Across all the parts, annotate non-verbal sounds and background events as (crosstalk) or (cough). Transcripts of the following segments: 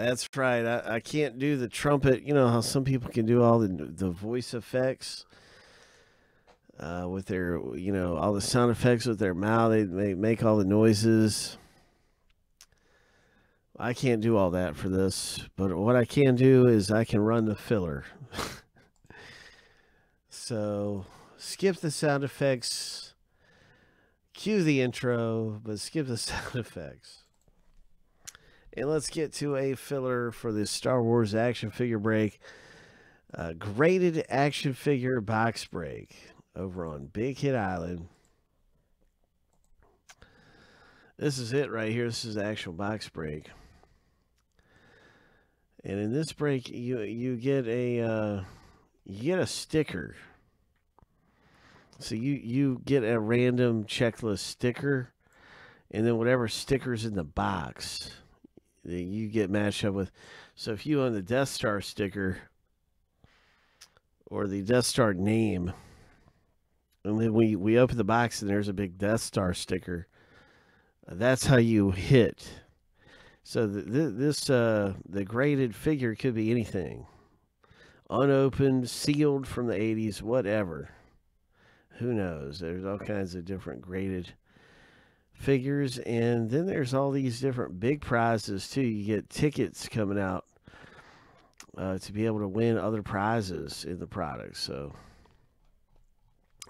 That's right. I, I can't do the trumpet. You know how some people can do all the the voice effects uh, with their, you know, all the sound effects with their mouth. They, they make all the noises. I can't do all that for this, but what I can do is I can run the filler. (laughs) so skip the sound effects, cue the intro, but skip the (laughs) sound effects. And let's get to a filler for the Star Wars action figure break. Uh, graded action figure box break over on Big Hit Island. This is it right here. This is the actual box break. And in this break, you you get a uh, you get a sticker. So you you get a random checklist sticker, and then whatever stickers in the box that you get matched up with. So if you own the Death Star sticker or the Death Star name, and then we we open the box and there's a big Death Star sticker. That's how you hit. So the, the, this uh, the graded figure could be anything, unopened, sealed from the '80s, whatever. Who knows? There's all kinds of different graded figures, and then there's all these different big prizes too. You get tickets coming out uh, to be able to win other prizes in the product. So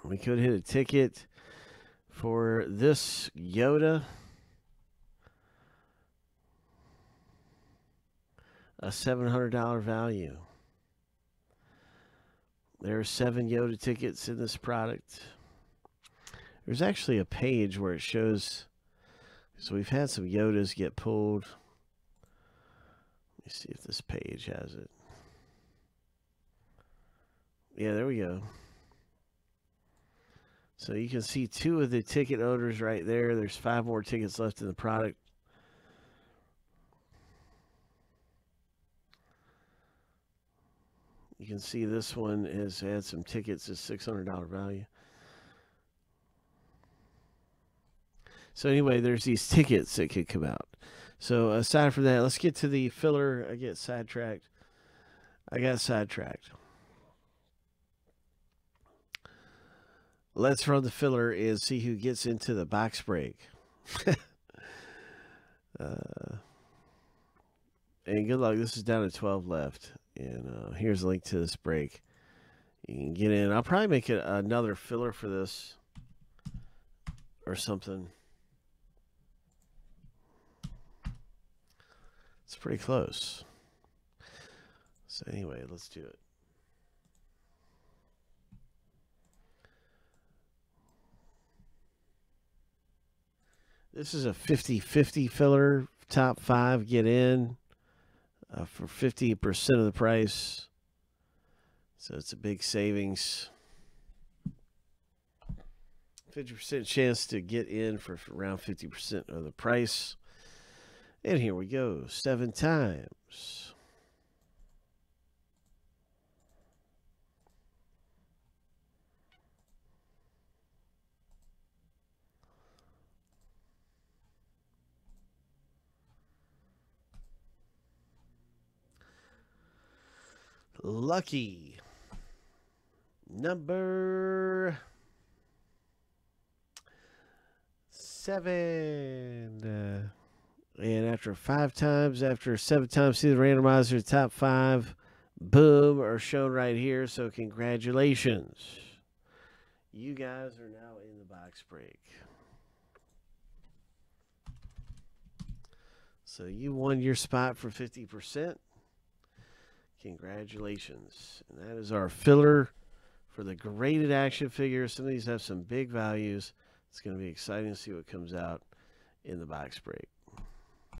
we could hit a ticket for this Yoda. A $700 value. There are seven Yoda tickets in this product. There's actually a page where it shows. So we've had some Yodas get pulled. Let me see if this page has it. Yeah, there we go. So you can see two of the ticket owners right there. There's five more tickets left in the product. You can see this one has had some tickets at $600 value. So anyway, there's these tickets that could come out. So aside from that, let's get to the filler. I get sidetracked. I got sidetracked. Let's run the filler and see who gets into the box break. (laughs) uh, and good luck. This is down to 12 left. And uh, here's a link to this break. You can get in. I'll probably make it another filler for this or something. It's pretty close. So anyway, let's do it. This is a 50-50 filler. Top five get in uh, for 50% of the price. So it's a big savings. 50% chance to get in for around 50% of the price. And here we go, seven times. Lucky number seven. And after five times, after seven times, see the randomizer, top five, boom, are shown right here. So congratulations. You guys are now in the box break. So you won your spot for 50%. Congratulations. And that is our filler for the graded action figures. Some of these have some big values. It's going to be exciting to see what comes out in the box break.